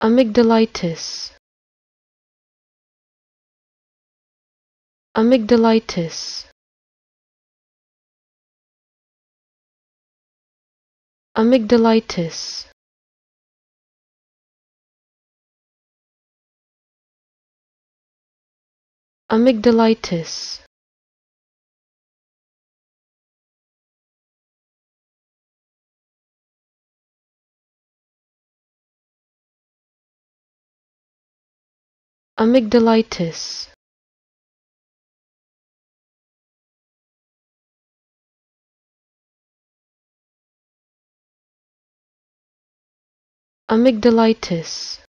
amygdalitis. Amygdalitis. Amygdalitis. Amygdalitis amygdalitis. Amygdalitis